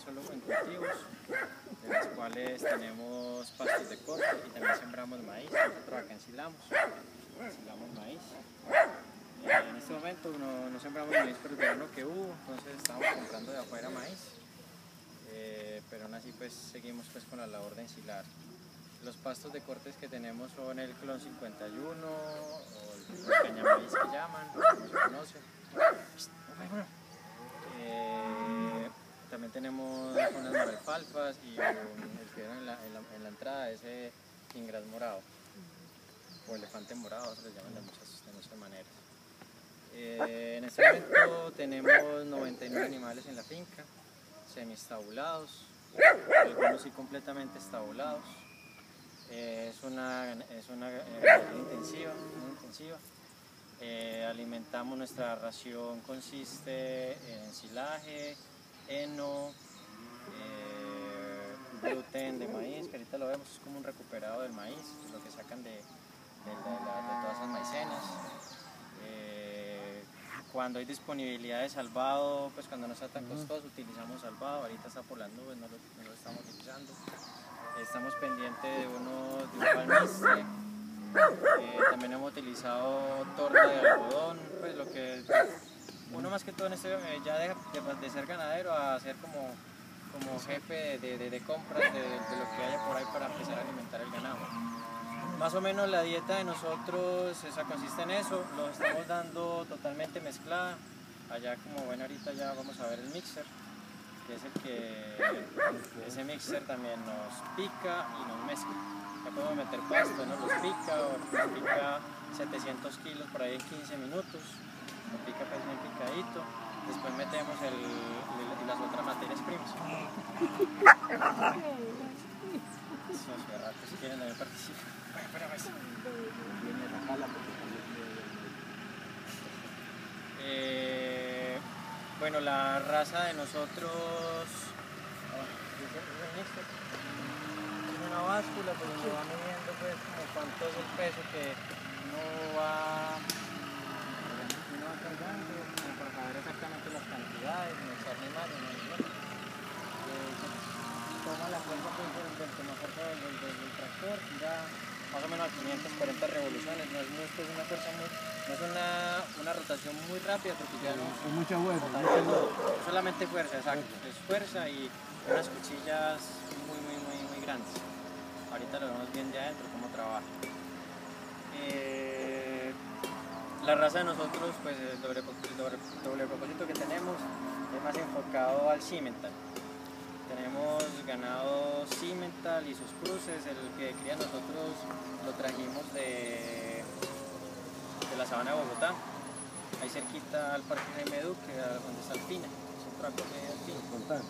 solo en cultivos, de las cuales tenemos pastos de corte y también sembramos maíz. Nosotros acá ensilamos, ensilamos maíz. En este momento no, no sembramos maíz por el verano que hubo, entonces estamos comprando de afuera maíz. Eh, pero aún así pues seguimos pues con la labor de ensilar. Los pastos de cortes que tenemos son el clon 51 o el cañamaíz que llaman, como se conoce. Eh, también tenemos unas maralfalfas y el que en la, en la- en la entrada ese ingras morado o elefante morado, se les llaman de muchas, de muchas maneras. Eh, en este momento tenemos 99 animales en la finca, semi-estabulados, algunos sí completamente estabulados. Eh, es una, es una eh, intensiva, intensiva. Alimentamos, nuestra ración consiste en silaje, heno, eh, gluten de maíz, que ahorita lo vemos, es como un recuperado del maíz, es lo que sacan de, de la- la- de todas esas maicenas. Eh, cuando hay disponibilidad de salvado, pues cuando no está tan costoso, utilizamos salvado, ahorita está por las nubes, no lo, no lo estamos utilizando. Estamos pendientes de uno de un palmistre. Eh, también hemos utilizado torta de algodón, pues lo que uno más que todo en este ya deja de, ser ganadero a ser como, como jefe de, de- compras de, lo que haya por ahí para empezar a alimentar el ganado. Más o menos la dieta de nosotros esa consiste en eso, lo estamos dando totalmente mezclada. Allá como ven ahorita ya vamos a ver el mixer, que es el que ese mixer también nos pica y nos mezcla. Ya podemos meter pasto, ¿no? Los pica, o nos pica 700 kilos por ahí en 15 minutos, lo pica pues bien picadito. Después metemos el, el- las otras materias primas. Si quieren también participar. Bueno, sí. Eh, bueno, la raza de nosotros tiene una báscula, pues donde va midiendo pues como cuánto es el peso que uno va cargando, para saber exactamente las cantidades, menos. Eh, se toma la fuerza pues, del, del del, del, del- tractor, gira más o menos a 540 revoluciones, no es, es una fuerza muy, no es una, una rotación muy rápida porque ya no, Con mucha fuerza, solamente fuerza, exacto. Es fuerza y unas cuchillas muy, muy, muy, muy grandes. Ahorita lo vemos bien de adentro, cómo trabaja. Eh, la raza de nosotros, pues el doble, el doble- doble propósito que tenemos es más enfocado al cimental. Tenemos ganado cimental y sus cruces. El que cría nosotros lo trajimos de, de la sabana de Bogotá ahí cerquita al Parque Jaime Duque, donde está Alpina, centro de acogida de Alpina,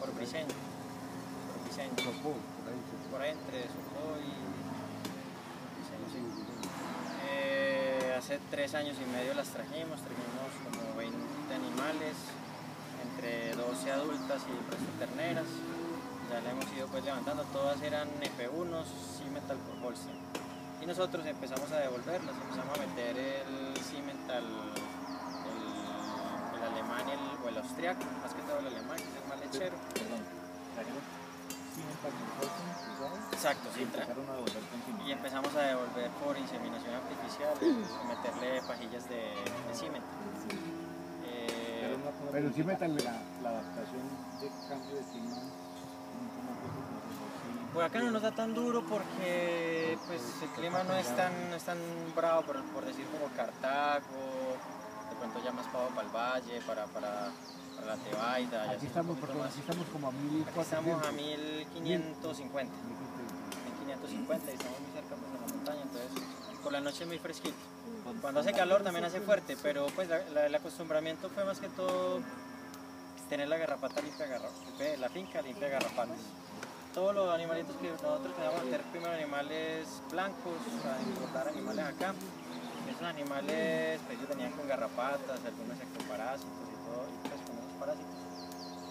por Briseño, por Briseño, por ahí, sí. por ahí entre Sopó y Briseño, sí. Hace tres años y medio las trajimos, trajimos como 20 animales, entre 12 adultas y el resto terneras. Ya le hemos ido pues levantando, todas eran F1, Cimental por Holstein. Y nosotros empezamos a devolverlas, empezamos a meter el Cimental, el, alemán el, o el austriaco, más que todo el alemán, que es el más lechero. Exacto, sí, tra- Empezaron a devolver con y empezamos a devolver por inseminación artificial y meterle pajillas de, de cimento. Eh, Pero sí metan la, la adaptación de cambio de clima. por acá no nos da tan duro porque pues, el clima no es tan, no es tan bravo, por, por decir como Cartago, de pronto ya más para, para el valle, para, para, para la Tebaida. Aquí estamos, perdón, aquí estamos como a Aquí 1400. estamos a 1550. 1550 y estamos muy cerca pues, de la montaña, entonces por la noche es muy fresquito. Cuando hace calor también hace fuerte, pero pues la- el acostumbramiento fue más que todo tener la garrapata limpia, de la finca limpia de garrapatas. Todos los animalitos que nosotros queríamos meter primero animales blancos, para importar animales acá. Esos animales pues ellos venían con garrapatas, algunos ectoparásitos y todo, y pues con esos parásitos.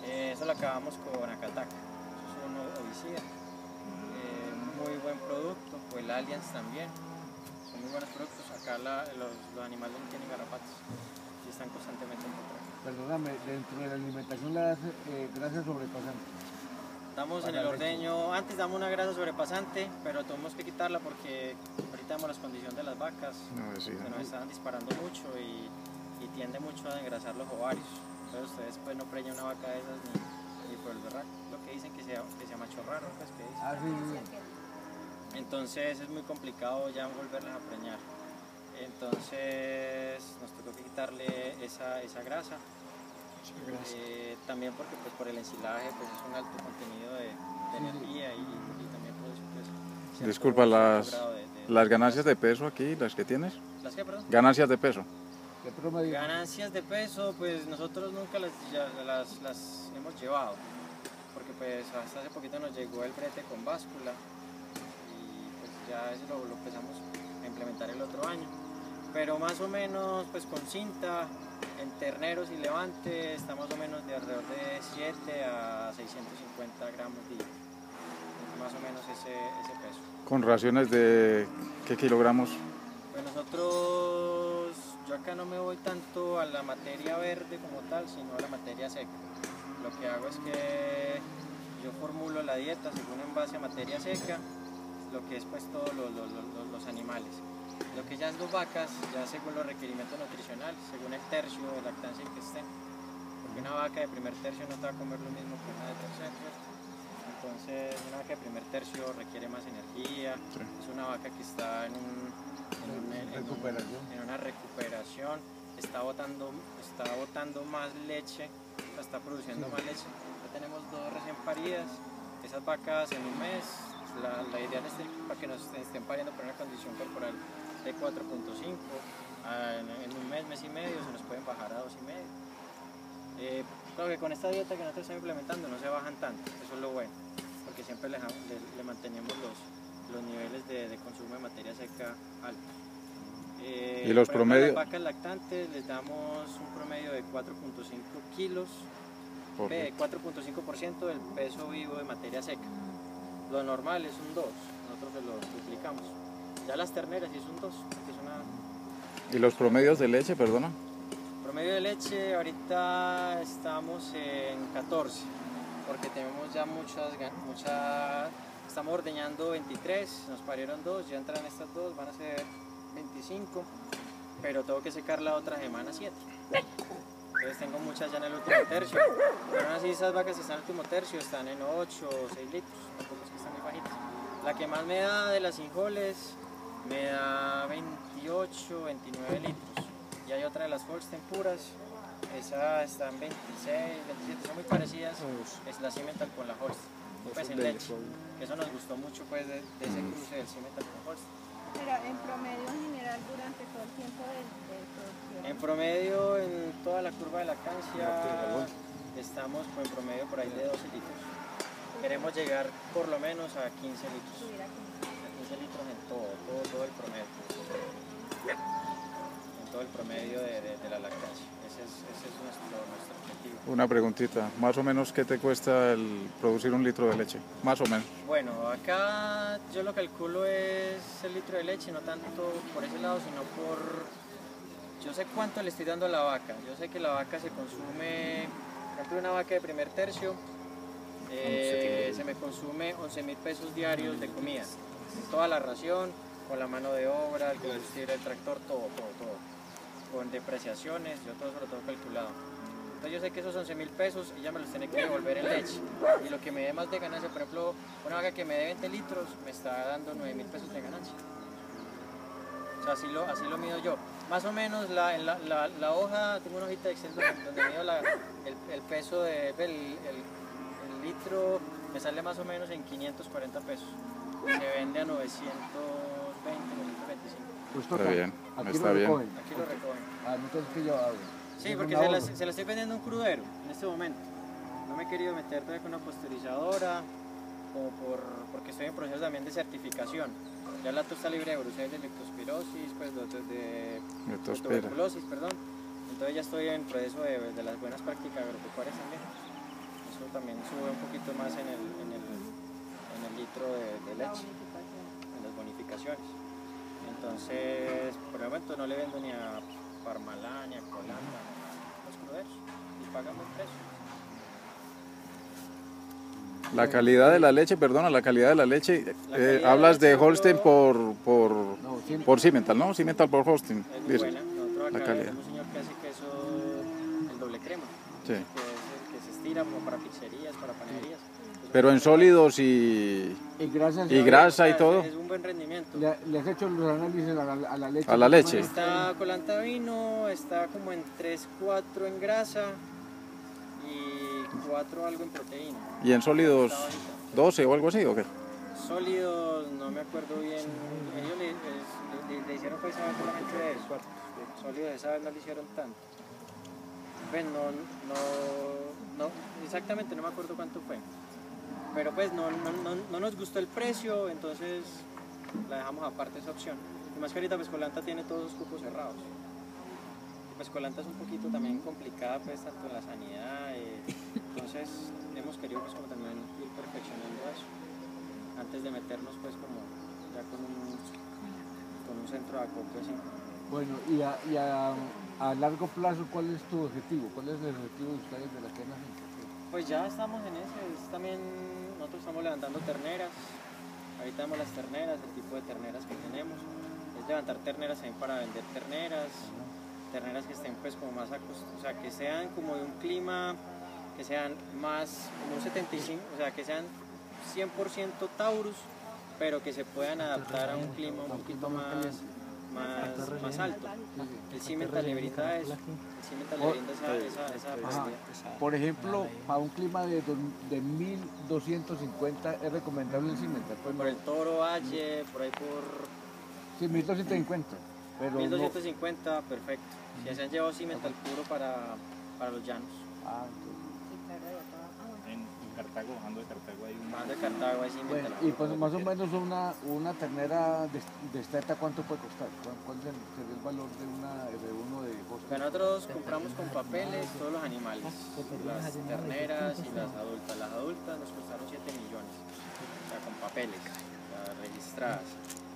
Eh, eso lo acabamos con Acatac, eso es un ovicida. Muy buen producto, o el Allianz también. Son muy buenos productos. Acá la- los, los animales no tienen garrapatas y están constantemente en control. Perdóname, dentro de la alimentación la hace eh, grasas sobrepasantes. Damos en el ordeño, antes damos una grasa sobrepasante, pero tenemos que quitarla porque ahorita vemos las condiciones de las vacas, No, sí, que nos están disparando mucho y, y tiende mucho a engrasar los ovarios. Entonces ustedes pues no preñan una vaca de esas ni, ni por el berraco, lo que dicen que sea, que sea macho raro, pues que dicen. Ah, sí, sí. Entonces es muy complicado ya volverlas a preñar. Entonces nos tocó que quitarle esa, esa grasa. Eh, también porque pues, por el ensilaje pues, es un alto contenido de, de energía y, y también eso pues, Disculpa, las- de- de- Las ganancias de peso aquí, las que tienes. ¿Las qué, perdón? Ganancias de peso. ¿Qué promedio? Ganancias de peso, pues nosotros nunca las, ya- las, las hemos llevado, porque pues hasta hace poquito nos llegó el brete con báscula ya eso lo, lo empezamos a implementar el otro año. Pero más o menos pues con cinta, en terneros y levante, está más o menos de alrededor de 7 a 650 gramos día. Más o menos ese, ese peso. Con raciones de qué kilogramos. Pues nosotros, yo acá no me voy tanto a la materia verde como tal, sino a la materia seca. Lo que hago es que yo formulo la dieta según en base a materia seca, lo que es pues todos los, los- los- los animales. Lo que ya es dos vacas, ya según los requerimientos nutricionales, según el tercio de lactancia en que estén. Porque una vaca de primer tercio no te va a comer lo mismo que una de tercer, ¿cierto? Entonces, una vaca de primer tercio requiere más energía, Sí. es una vaca que está en, un- en un- en un- Recuperación. en una recuperación, está botando, está botando más leche, está produciendo más leche. Ya tenemos dos recién paridas, esas vacas en un mes, la, la idea es que- para que nos estén pariendo por una condición corporal de 4.5, ah, en, en un mes, mes y medio, se nos pueden bajar a 2 y medio. Eh, claro que con esta dieta que nosotros estamos implementando no se bajan tanto, eso es lo bueno, porque siempre le, le- le mantenemos los, los niveles de, de consumo de materia seca altos. Eh, ¿Y los a promedios? las vacas lactantes les damos un promedio de 4.5 kilos, Por- de 4.5% del peso vivo de materia seca. Lo normal es un 2, nosotros se lo duplicamos. Ya las terneras sí es un 2, que es una ¿Y los promedios de leche, perdona? Promedio de leche, ahorita estamos en 14, porque tenemos ya muchas, muchas, estamos ordeñando 23, nos parieron dos, ya entran estas dos, van a ser 25, pero tengo que secar la otra semana 7. Entonces tengo muchas ya en el último tercio, pero aún así esas vacas que están en el último tercio están en 8 o 6 litros, tampoco es que están muy bajitas. La que más me da de las injoles me da 28, 29 litros. Y hay otra de las Holstein puras, esa está en 26, 27, son muy parecidas, es la Cimental con la Holstein, pues en leche. Eso nos gustó mucho pues de, de ese cruce del Cimental con Holstein. Pero en promedio en general durante todo el tiempo de, de producción. En promedio en toda la curva de lactancia estamos pues, en promedio por ahí de 12 litros. Queremos llegar por lo menos a 15 litros. a 15. a 15 litros en todo, todo, todo el promedio. En todo el promedio de, de- de la lactancia. Ese es, ese es nuestro, nuestro objetivo. Una preguntita. Más o menos, ¿qué te cuesta el producir un litro de leche? Más o menos. Bueno, acá yo lo calculo es el litro de leche, no tanto por ese lado, sino por... Yo sé cuánto le estoy dando a la vaca. Yo sé que la vaca se consume, por ejemplo, una vaca de primer tercio, eh, se me consume 11 mil pesos diarios de comida. Toda la ración, con la mano de obra, el combustible, el tractor, todo, todo, todo. Con depreciaciones, yo todo eso lo tengo calculado. Entonces yo sé que esos 11 mil pesos ella me los tiene que devolver en leche. Y lo que me dé más de ganancia, por ejemplo, una vaca que me dé 20 litros me está dando 9 mil pesos de ganancia. O sea, así lo, así lo mido yo. Más o menos la, la, la, hoja, tengo una hojita de Excel donde, mido el, peso del el, el- el litro, me sale más o menos en 540 pesos. Se vende a 920, 925. Pues Está bien, Aquí está lo bien. recogen. Aquí lo recogen. Ah, entonces que yo hago. Sí, porque se la, ahorro. se la estoy vendiendo a un crudero en este momento. No me he querido meter todavía con una pasteurizadora, como por, porque estoy en proceso también de certificación. Ya la está libre de brucel de leptospirosis, pues de, de, tuberculosis, perdón. Entonces ya estoy en proceso de, de las buenas prácticas agropecuarias también. Eso también sube un poquito más en el, en el, en el litro de, leche en las bonificaciones. Entonces, por el momento no le vendo ni a Parmalat, ni a Colanda, a los cruderos, y pagan buen precio. La calidad de la leche, perdona, la calidad de la leche, La eh, de hablas la de Holstein por, por, No, por Cimental, ¿no? Cimental por Holstein. Es muy buena. Nosotros La calidad. un señor que hace queso, el doble crema, Sí. que estira como para pizzerías, para panaderías. Entonces, Pero en sólidos y, Y gracias y grasa y es- todo. Es un buen rendimiento. le, le has hecho los análisis a la, a la leche. A la leche. Está colanta vino, está como en 3, 4 en grasa y 4 algo en proteína. Y en sólidos Está bajita. 12 o algo así, ¿o qué? Sólidos, no me acuerdo bien. Ellos le, le- le hicieron pues saber solamente de eso. Sólidos esa vez no le hicieron tanto. Pues no, no, no, exactamente no me acuerdo cuánto fue. Pero pues no, no, no, no nos gustó el precio, entonces la dejamos aparte esa opción. Y más que ahorita pues Colanta tiene todos los cupos cerrados. Y, Pues Colanta es un poquito también complicada pues tanto en la sanidad, eh, entonces hemos querido pues como también ir perfeccionando eso antes de meternos pues como ya con un, con un centro de acopio así. Bueno, y a, a largo plazo, ¿cuál es tu objetivo? ¿Cuál es el objetivo de ustedes de la cadena? Pues ya estamos en eso, es también nosotros estamos levantando terneras, ahorita vemos las terneras, el tipo de terneras que tenemos, es levantar terneras también para vender terneras, terneras que estén pues como más acostumbradas, o sea que sean como de un clima, que sean más, como un 75, o sea que sean 100% Taurus, pero que se puedan adaptar a un clima un poquito más, más, más alto. El Cimental le brinda eso, el Cimental le brinda esa, esa, esa Ajá. facilidad. Por ejemplo, para un clima de, de 1250 es recomendable el cimental. Pues, Por el Toro Valle, por ahí por sí, 1250. Pero no- 1250, perfecto. Si se han llevado cimental puro para, para los llanos. Ah, entonces- Cartago, bajando de Cartago hay un Más de Cartago cimental Bueno, y pues más o menos una, una ternera de, de esteta, ¿cuánto puede costar? ¿Cuál, cuál sería el valor de una R1 de Boston? nosotros compramos con papeles todos los animales, las terneras y las adultas. Las adultas nos costaron 7 millones, o sea, con papeles, las registradas.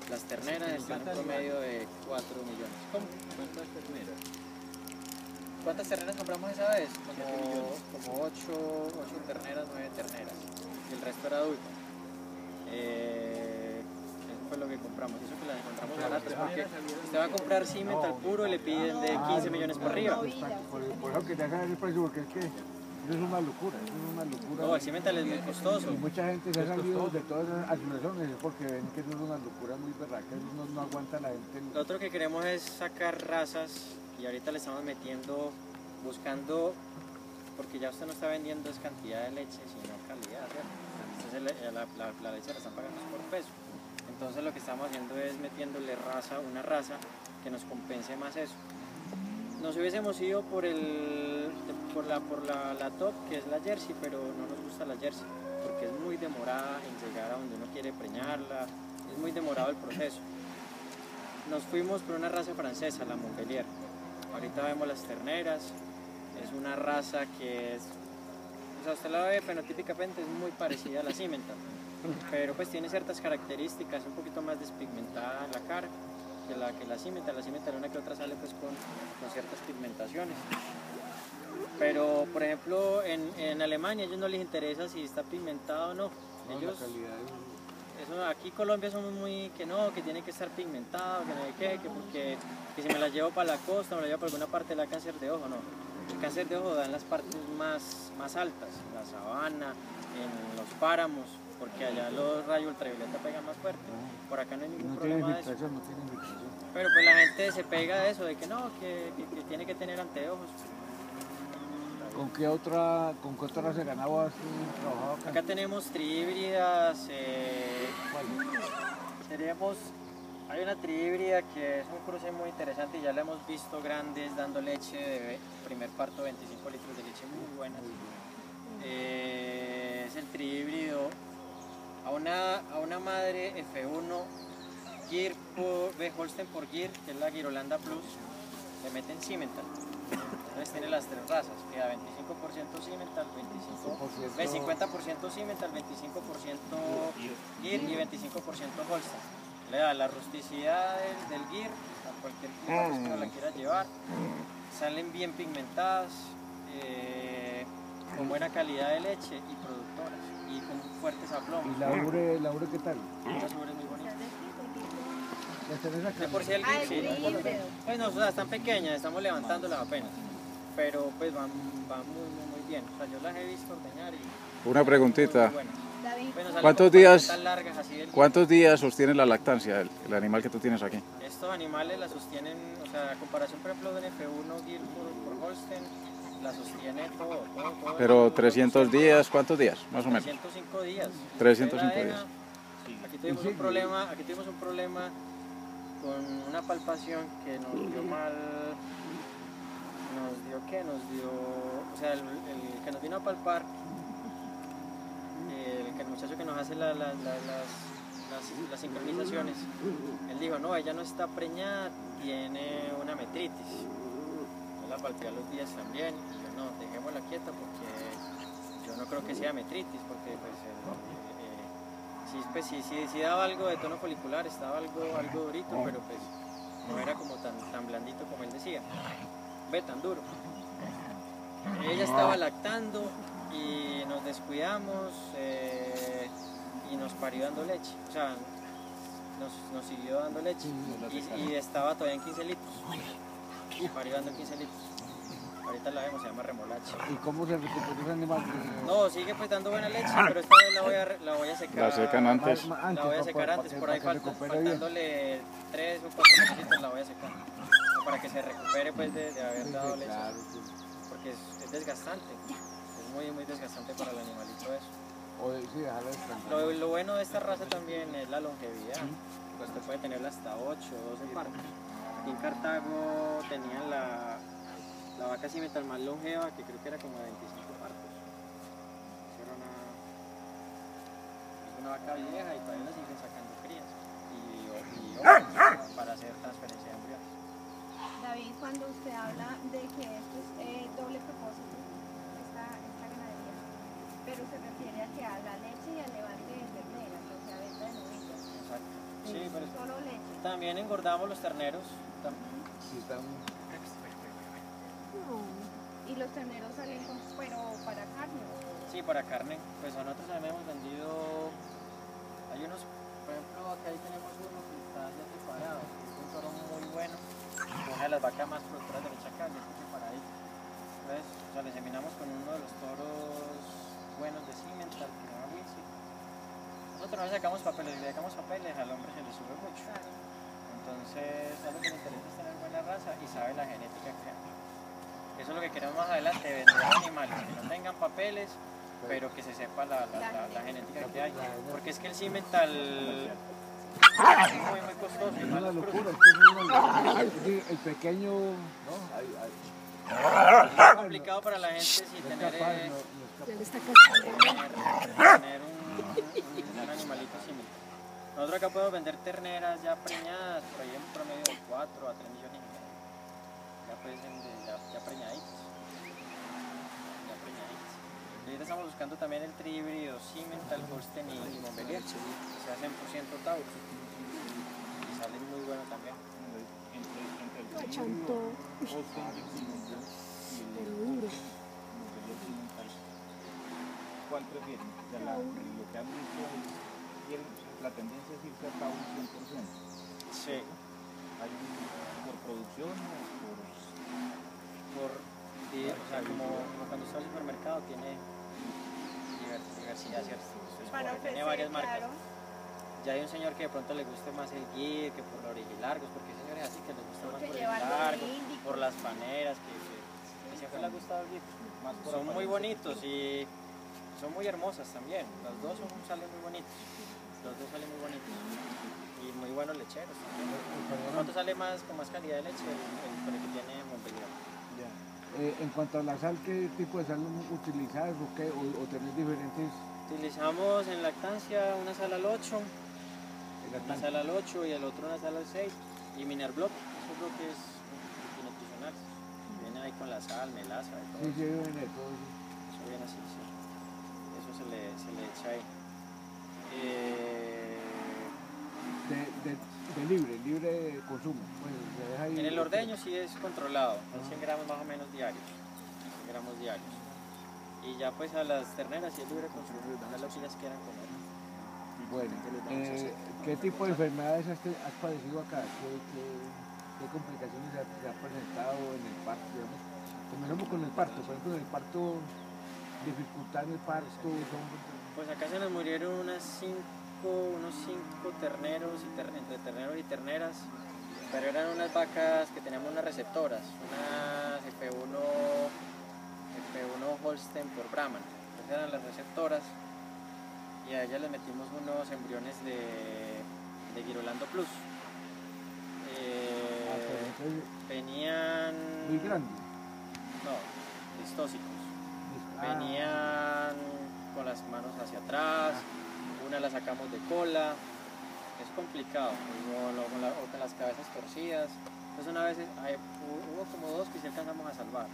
Las terneras están en promedio de 4 millones. ¿Cómo? ¿Cuántas terneras? ¿Cuántas terneras compramos esa vez? Como, como 8, terneras, 9 terneras. Y el resto era adulto. Eh, eso fue lo que compramos. Eso que las encontramos baratas. Porque usted va a comprar cimental puro y le piden de 15 millones para arriba. Por, eso que te hagan el precio, porque es que eso es una locura, eso es una locura. No, el cimental es muy costoso. Y mucha gente se ha salido de todas las asociaciones es porque ven que eso es una locura muy berraca, eso no, no aguanta la gente. Lo otro que queremos es sacar razas y ahorita le estamos metiendo, buscando, porque ya usted no está vendiendo es cantidad de leche, sino calidad. Entonces la- la leche la están pagando por peso. Entonces lo que estamos haciendo es metiéndole raza, una raza que nos compense más eso. Nos hubiésemos ido por, el, por, la, por la, la top, que es la jersey, pero no nos gusta la jersey, porque es muy demorada en llegar a donde uno quiere preñarla, es muy demorado el proceso. Nos fuimos por una raza francesa, la Montpellier. Ahorita vemos las terneras, es una raza que es, o sea, usted la ve fenotípicamente, es muy parecida a la Cimental, pero pues tiene ciertas características, un poquito más despigmentada en la cara que la, que la Cimental. La una que otra sale pues con, con ciertas pigmentaciones. Pero, por ejemplo, en, en Alemania a ellos no les interesa si está pigmentado o no. Ellos, eso, aquí en Colombia somos muy que no, que tiene que estar pigmentado, que no sé qué, que porque que si me la llevo para la costa, me la llevo para alguna parte, le da cáncer de ojo, no. El cáncer de ojo da en las partes más, más altas, en la sabana, en los páramos, porque allá los rayos ultravioleta pegan más fuerte. Por acá no hay ningún No tiene problema de eso. no tiene. Pero pues la gente se pega de eso, de que no, que, que- que tiene que tener anteojos. ¿Con qué otra, con qué otra raza de ganado has trabajado acá? Acá tenemos trihíbridas, eh, tenemos, hay una trihíbrida que es un cruce muy interesante y ya la hemos visto grandes dando leche de primer parto, 25 litros de leche muy buenas. Eh, es el trihíbrido a una, a una madre F1 Gear por, de Holstein por Gear, que es la Girolanda Plus, le meten Cimental. Entonces tiene las tres razas, queda 25% Cimental, 25, ve, 50% Cimental, 25% Gear y 25% Holstein. Le da la rusticidad del, del Gear a cualquier clima que uno la quiera llevar. Salen bien pigmentadas, eh, con buena calidad de leche y productoras y con plomo. ¿Y la ubre, la ubre qué tal? Las ubres muy bonitas. De por sí el Ah, sí. Pues no, o sea, están pequeñas, estamos levantándolas apenas. Pero pues van, van muy, muy, muy bien. O sea, yo las he visto ordeñar y Una preguntita. muy buenas. ¿Cuántos días- ¿Cuántos días sostiene la lactancia el, el animal que tú tienes aquí? Estos animales la sostienen, o sea, a comparación por ejemplo de un F1 Guilford por Holstein, la sostiene todo, todo, todo. Pero el- 300 días, ¿cuántos días? Más o menos. 305 días. 305 Usted la días. Aquí tuvimos un problema, aquí tuvimos un problema con una palpación que nos dio mal, nos dio qué, nos dio, o sea, el, el que nos vino a palpar, el, muchacho que nos hace la- la- la- las, las, sincronizaciones, él dijo, no, ella no está preñada, tiene una metritis. Yo la palpé a los días también, yo no, dejémosla quieta porque yo no creo que sea metritis, porque pues el- eh, sí, pues, daba algo de tono folicular, estaba algo, algo durito, pero pues no era como tan, tan blandito como él decía. Ve tan duro. Ella estaba lactando y nos descuidamos eh, y nos parió dando leche. O sea, nos, nos siguió dando leche y, y estaba todavía en 15 litros. Parió dando 15 litros. Ahorita la vemos, se llama remolacha. ¿Y cómo se recupera ese animal? No, sigue pues dando buena leche, pero esta vez la voy a, la voy a secar. La secan antes. La voy a secar antes, por ahí falta, faltándole 3 o 4 meses la voy a secar. Para que se recupere pues de, de haber dado leche. Porque es, es desgastante. Muy, muy desgastante para el animalito eso. O de- sí, dejarla descansar. Lo, lo bueno de esta raza también es la longevidad. Pues usted puede tenerla hasta 8 o 12 partos. Aquí en Cartago tenían la, la vaca cimental más longeva, que creo que era como de 25 partos. Era una, vaca vieja y todavía la siguen sacando crías. Y, y para hacer transferencia de embriones. David, cuando usted habla de que esto es eh, doble propósito, pero se refiere a que a la leche y al levante de terneras, o sea, venta de novillas. Exacto. Sí, pero Solo leche. también engordamos los terneros. Sí, están- Y los terneros salen con, pero para carne. Sí, para carne. Pues a nosotros también hemos vendido. Hay unos, por ejemplo, acá ahí tenemos uno que está ya preparado. Es un toro muy bueno. Una de las vacas más productoras del Chacal, ya está preparadito. Entonces, o sea, le seminamos con uno de los toros buenos de Cimental, que Wincy. Nosotros no le sacamos papeles, si le sacamos papeles al hombre se le sube mucho. Entonces, algo que le interesa es tener buena raza y sabe la genética que hay. Eso es lo que queremos más adelante, vender animales que no tengan papeles, pero que se sepa la, la, la- la genética que hay. Porque es que el cimental es muy, muy costoso. y Es una locura, cruces. esto es una locura. Sí, el pequeño, ¿no? Es complicado para la gente si tener, eh, tener, un, animalito cimental. Nosotros acá podemos vender terneras ya preñadas, por ahí en promedio de 4 a 3 millones y medio. Ya, pues, de- ya, ya. Y ahorita estamos buscando también el trihíbrido Cimental, Holstein y, Montbelier, que se hace en por ciento Taurus. Y sale muy bueno también. Entre, Pero duro. ¿Cuál prefieren? O sea, la- lo que han visto, la tendencia es irse a Taurus 100%. Sí. ¿Hay un- por producción o por...? por, di- o sea, como, como cuando está al supermercado tiene diver- diversidad, ¿cierto? Tiene varias marcas. claro. Ya hay un señor que de pronto le guste más el gear que por la origilargos, porque hay señores así que les gusta más por el largo, por las paneras, que, que- que siempre les ha gustado el. Más por Son muy bonitos y son muy hermosas también. Los dos son, salen muy bonitos. Los dos salen muy bonitos. Y muy buenos lecheros también. ¿Cuánto sale más con más calidad de leche? El, el, que tiene Montpellier. Eh, en cuanto a la sal, ¿qué tipo de sal utilizas o qué? ¿O, o tenés diferentes? Utilizamos en lactancia una sal al 8, en la una sal al 8 y el otro una sal al 6. Y Minerblock, esos bloques nutricionales. La sal, melaza, de todo. Sí, sí, viene todo eso. Eso viene así, sí. Eso se le, se le echa ahí. Eh, De, de, de libre, libre consumo. Pues, se deja ahí- en el ordeño sí es controlado, son 100 gramos más o menos diarios. 100 gramos diarios. Y ya pues a las terneras sí es libre consumo, hagan lo que ellas quieran comer. Bueno, eh. ¿qué tipo de enfermedades has, has padecido acá? ¿Qué, qué, qué complicaciones se ha, se presentado en el parto? Digamos? Comencemos con el parto. Por ejemplo, en el parto, dificultad en el parto, son... Pues acá se nos murieron unas cinco, unos cinco terneros, y ter- entre terneros y terneras, pero eran unas vacas que teníamos unas receptoras, unas F1, F1 Holstein por Brahman, esas eran las receptoras, y a ellas les metimos unos embriones de, de Girolando Plus. Ah, Eh, entonces, venían... muy grandes. No, listósicos. Ah, venían con las manos hacia atrás, una la sacamos de cola, es complicado, o, con la- o con las cabezas torcidas. Entonces una vez hay- hubo como dos que sí alcanzamos a salvar.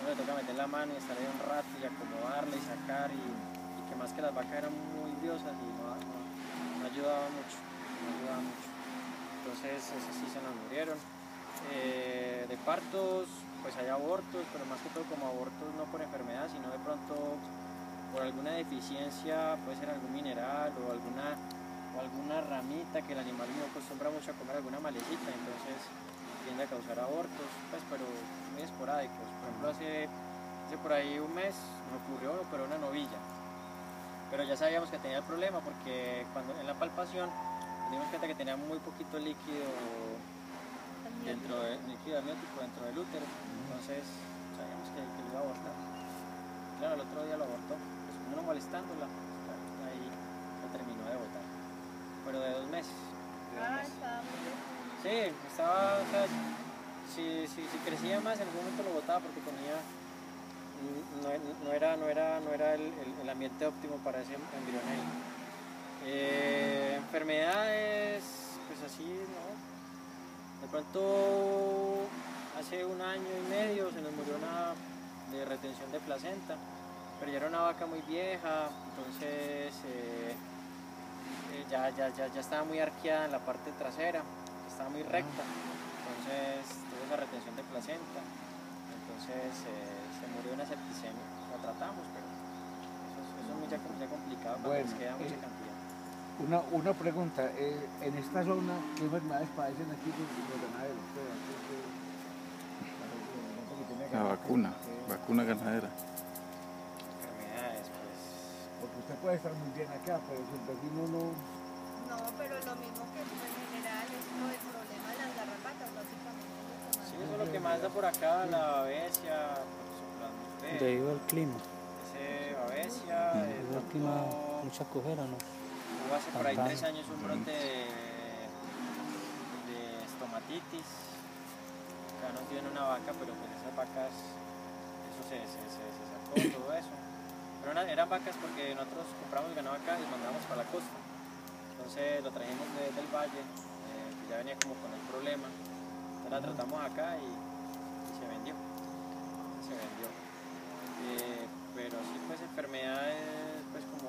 Uno le toca meter la mano y estar ahí un rato y acomodarla y sacar y, y que más que las vacas eran muy diosas y no, no- no ayudaba mucho, no ayudaba mucho. Entonces esos sí se nos murieron. Eh, de partos, pues hay abortos, pero más que todo como abortos no por enfermedad, sino de pronto por alguna deficiencia, puede ser algún mineral o alguna, o alguna ramita que el animal no acostumbra mucho a comer, alguna malecita, entonces tiende a causar abortos, pues pero muy esporádicos. Por ejemplo, hace, hace por ahí un mes me ocurrió, pero una novilla. Pero ya sabíamos que tenía el problema porque cuando en la palpación nos dimos cuenta que tenía muy poquito líquido dentro del líquido amniótico dentro del útero, entonces sabíamos que, que lo iba a abortar. Claro, el otro día lo abortó, pues uno molestándola, ahí lo terminó de abortar, pero de dos meses. de dos Ah, estaba muy lejos. Sí, estaba, o sea, si, si, si crecía más en algún momento lo botaba porque tenía, no, no era, no era, no era el, el- el ambiente óptimo para ese embrión ahí. Eh, enfermedades, pues así, ¿no? De pronto, hace un año y medio se nos murió una de retención de placenta, pero ya era una vaca muy vieja, entonces eh, eh, ya, ya, ya, ya estaba muy arqueada en la parte trasera, estaba muy recta, entonces tuvo esa retención de placenta, entonces eh, se murió una septicemia, la tratamos, pero eso, es- eso es muy ya, complicado Bueno, queda mucha cantidad. Una, una pregunta, eh, en esta zona, ¿qué enfermedades padecen aquí los, los ganaderos? O sea, ¿qué- qué- La vacuna, vacuna ganadera. Enfermedades, pues. Porque usted puede estar muy bien acá, pero si el vecino no... No, pero lo mismo que en general es lo del problema de las garrapatas, básicamente. Sí, eso es lo que más da por acá, la babesia, pues, Debido al clima. ese babesia, de Debido al clima, mucha cojera, ¿no? Hubo hace por ahí tres años un brote de, de estomatitis, acá nos dio en una vaca, pero pues esas vacas, eso se, se, se, se sacó todo eso. Pero eran, eran vacas porque nosotros compramos ganado acá y mandamos para la costa. Entonces lo trajimos de- del valle, eh, que ya venía como con el problema. Entonces la tratamos acá y, y se vendió. Se vendió. Eh, pero sí, pues enfermedades, pues como,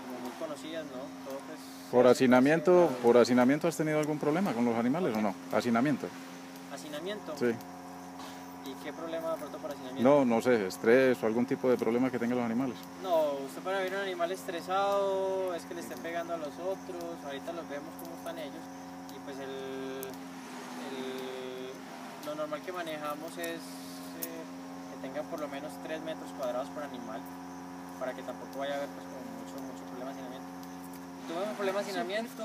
como muy conocidas, ¿no? Todo, pues, ¿Por hacinamiento, se- por hacinamiento has tenido algún problema con los animales o no? ¿Hacinamiento? Hacinamiento. Sí. ¿Y qué problema pronto por hacinamiento? No, no sé, estrés o algún tipo de problema que tengan los animales. No, usted para ver un animal estresado es que le esté pegando a los otros, ahorita los vemos cómo están ellos y pues el, el- lo normal que manejamos es eh, que tengan por lo menos 3 metros cuadrados por animal para que tampoco vaya a haber pues como mucho, mucho problema de hacinamiento. Tuve un problema de hacinamiento,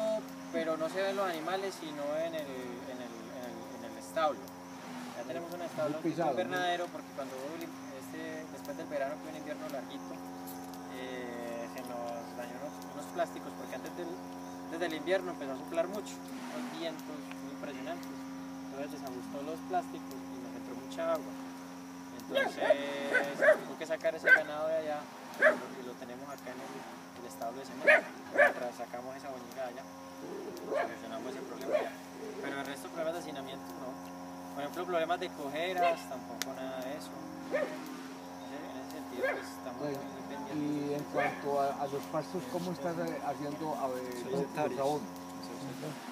pero no se ven los animales sino en el, en el, en el, en el establo. Ya tenemos un establo, ¿no? invernadero, porque cuando este, después del verano que un invierno larguito, eh, se nos dañó unos, unos plásticos, porque antes del, desde el invierno empezó a soplar mucho, unos vientos muy impresionantes, entonces desajustó los plásticos y nos entró mucha agua. Entonces tuvo que sacar ese ganado de allá y lo, tenemos acá en el, el establo de cemento. Mientras sacamos esa boñiga de allá, solucionamos ese problema ya. Pero el resto problemas de hacinamiento no. Por ejemplo, problemas de cojeras, tampoco nada de eso. En ese, en ese sentido, pues estamos Bueno, muy pendientes. y en cuanto a, a los pastos, ¿cómo estás haciendo a ver, los, abonos?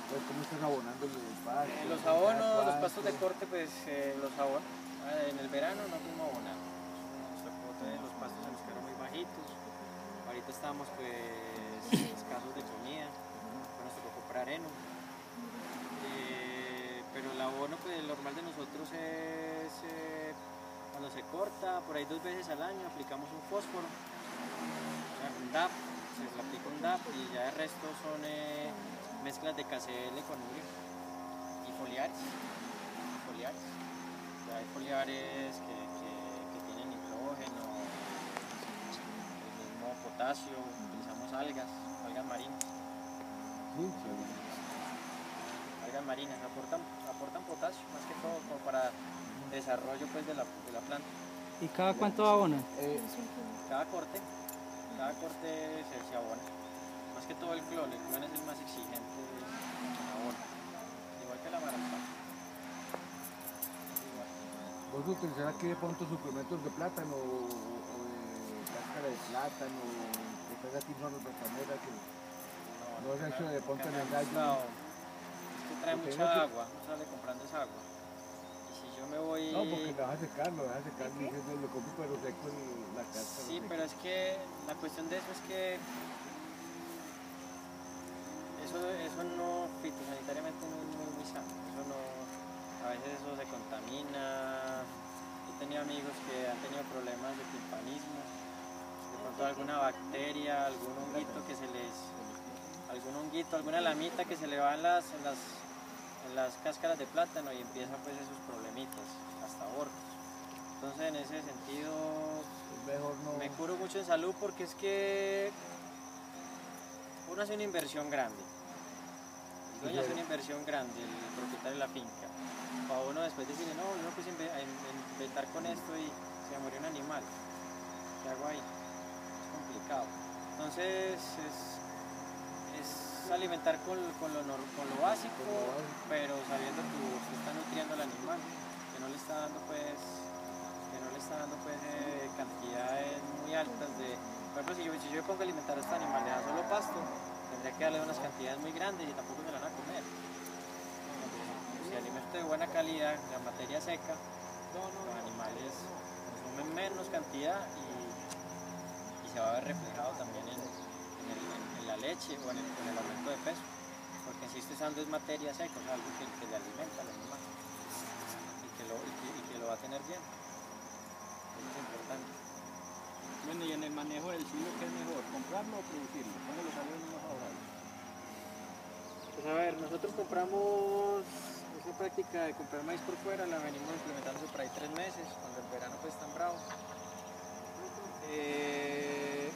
Pues, ¿Cómo estás abonando los pastos? Eh, los abonos, los pastos de corte, pues eh, los abonos. En el verano no fuimos abonados. Nos tocó los pastos se nos quedaron muy bajitos. Ahorita estábamos pues escasos de comida, nos tocó comprar heno. Eh, pero el abono pues el normal de nosotros es eh, cuando se corta, por ahí dos veces al año aplicamos un fósforo, un DAP, se le aplica un DAP y ya el resto son eh, mezclas de KCL con urea y foliares. Hay foliares que, que- que tienen nitrógeno, el mismo potasio, utilizamos algas, algas marinas. Sí, sí. algas marinas aportan, aportan potasio más que todo como para desarrollo pues de la, de la planta. ¿Y cada cuánto abona? Eh, Cada corte, cada corte se, se abona. Más que todo el clon, el clon es el más exigente ¿Vos utilizarás aquí de pronto suplementos de plátano o, o de cáscara de plátano? Que estás aquí zona platanera que No es eso de ponte en el gallo. gustado. Es que trae Porque mucha no agua, no sale comprando esa agua. Y si yo me voy... No, porque lo vas a secar, lo vas a secar diciendo lo compro pero seco la cáscara. Sí, pero es que la cuestión de eso es que eso, eso no, fitosanitariamente no es muy, muy sano. Eso no, a veces eso se contamina. He tenido amigos que han tenido problemas de timpanismo, de pronto alguna bacteria, algún honguito que se les, algún honguito, alguna lamita que se le va en las, en las, en las cáscaras de plátano y empieza pues esos problemitas, hasta abortos. Entonces en ese sentido Es mejor no. me curo mucho en salud porque es que uno hace una inversión grande. El dueño hace una inversión grande, el propietario de la finca. Para uno después decirle, no, yo pues inve- a in- inventar con esto y se murió un animal. ¿Qué hago ahí? Es complicado. Entonces es, alimentar con, con lo, con lo básico, pero sabiendo que usted está nutriendo al animal, que no le está dando pues que no le está dando pues eh, cantidades muy altas de por ejemplo si yo, si yo me pongo a alimentar a este animal le da solo pasto tendría que darle unas cantidades muy grandes y tampoco me la van a comer si alimento de buena calidad la materia seca los animales consumen menos cantidad y, y se va a ver reflejado también en, en el- en- en la leche o en el, en el aumento de peso porque si estoy usando es materia seca o sea, algo que, que le alimenta al animal y que lo, y que, y que lo va a tener bien eso es importante Bueno, y en el manejo del silo, ¿qué es mejor? ¿Comprarlo o producirlo? ¿Cómo lo salen más favorable? Pues a ver, nosotros compramos esa práctica de comprar maíz por fuera, la venimos implementando por ahí tres meses, cuando el verano pues tan bravo. Eh,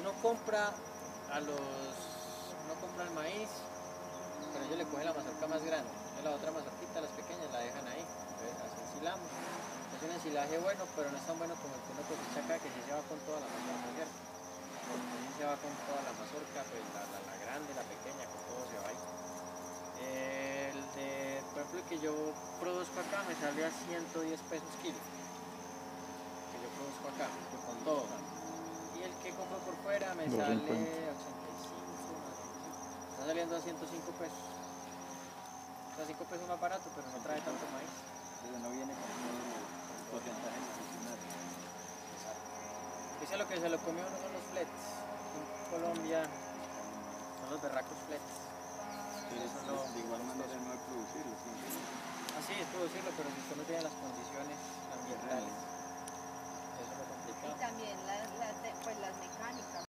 uno compra a los, uno compra el maíz, pero ellos le cogen la mazorca más grande, la otra mazorquita, las pequeñas, la dejan ahí, así ensilamos. Es un ensilaje bueno, pero no es tan bueno como el que uno cosecha acá, que sí se va con toda la mazorca, ¿cierto? Entonces se va con toda la mazorca, pues la, la grande, la pequeña, con todo se va ahí. El de, por ejemplo, el que yo produzco acá me sale a 110 pesos kilo. Que yo produzco acá, con todo. Y el que compro por fuera me sale 2.50. 85, 95. Está saliendo a 105 pesos. O sea, 5 pesos más barato, pero no trae tanto maíz. Pero no viene con el porcentaje nutricional. Dice lo que se lo comió uno son los flets. En Colombia son los berracos flets. Pero Eso es- no- de igual manera no es producirlo. Así es producirlo, pero si usted no tiene las condiciones ambientales, eso es lo Y complicado. también la, la